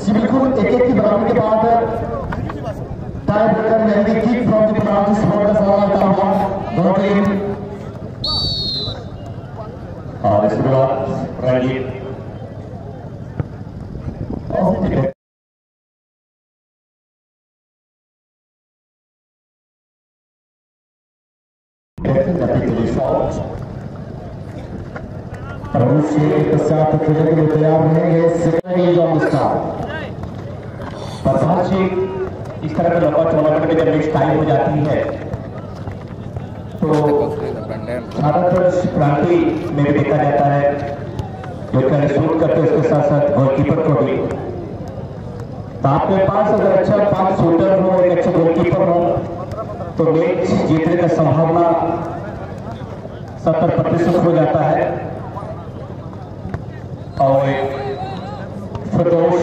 Breaker civil एक एक की बराबरी के बाद tie breaker mehndi kick from the penalty spot का सवाल का हुआ। दोनों टीम और इसके बाद रंजीत और capitoli short Russia के साथ खेलने के लिए तैयार रहेंगे स्टार प्रधान जी इस तरह का लंबा टूर्नामेंट में जब टाइम हो जाती है। तो ज़्यादातर क्रांति में देखा जाता है। जो कि शूट करते उसके साथ साथ गोलकीपर को भी। तो आपके पास अगर अच्छा पाँच शूटर हो, एक अच्छा गोलकीपर हो तो मैच जीतने का संभावना सत्तर प्रतिशत हो जाता है। और फिरोज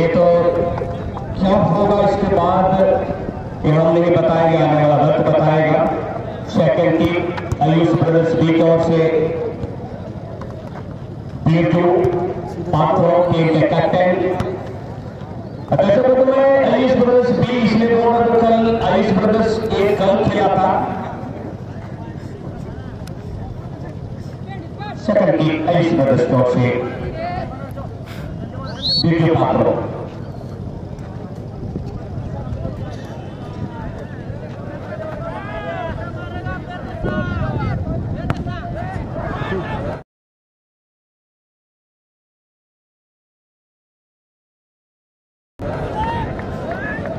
ये तो क्या होगा इसके बाद। ये हम नहीं बताएँगे, आने वाला वक्त बताएगा। Second team Ayush brothers B की ओर से बीटू पात्रों टीम के कैप्टन दर्शकों को मैं आयुष ब्रदर्स बी इसलिए बोल रहा हूँ, कल आयुष ब्रदर्स एक कल खेला था। सेकंड टीम आयुष ब्रदर्स की ओर से। Did you follow?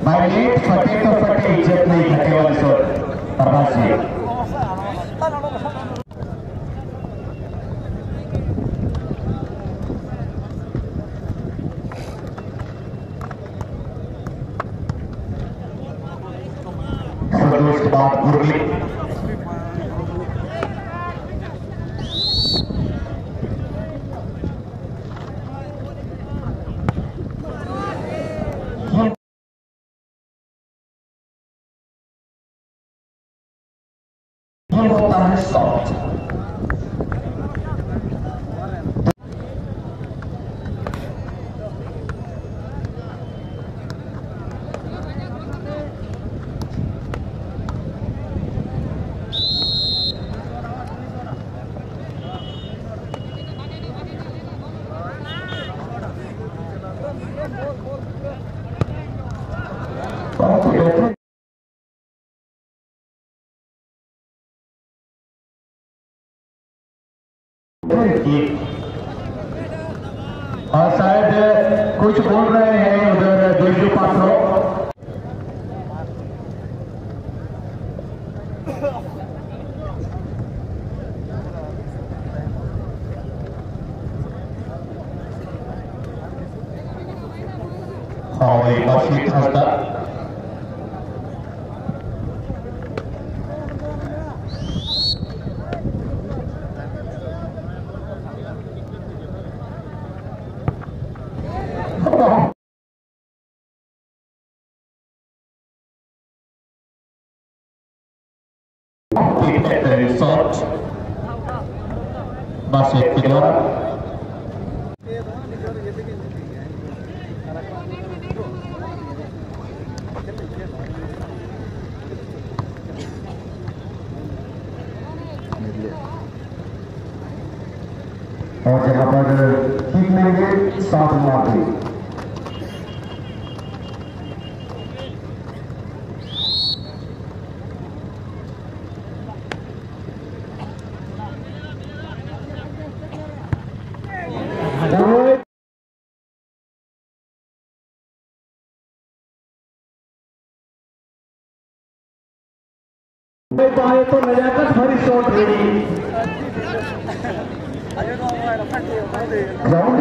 Late Fateh Fateh, Jet nahi sir, फिर उसके बाद मुरली और शायद कुछ बोल रहे हैं उधर दिलजू पात्रों हाँ एक बार फिर हंसता coach बासेत के और यहाँ पर टीम मैनेजर सात मार्च पाए तो नजाकत भरी शॉट रेडी ग्राउंड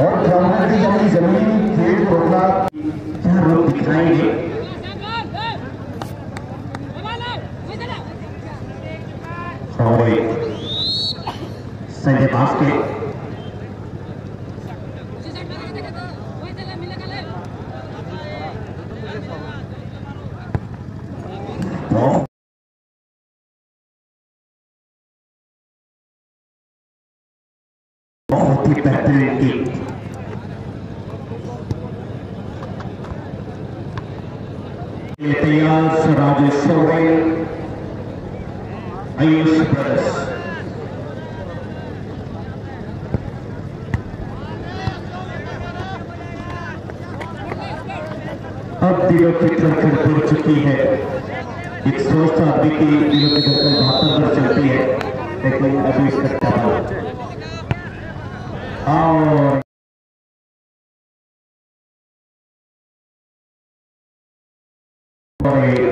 और ग्राउंड की यानी ज़मीन खेल को रोकना क्या रूप दिखाएँगे और संजय बास्के ही बेहतरीन किक तैयार राजेश ब्रदर्स अब दिलों की धड़कन बढ़ चुकी है एक स्वस्थ आदमी की दिलों की धड़कन बहत्तर चलती है लेकिन अभी इसका और बड़े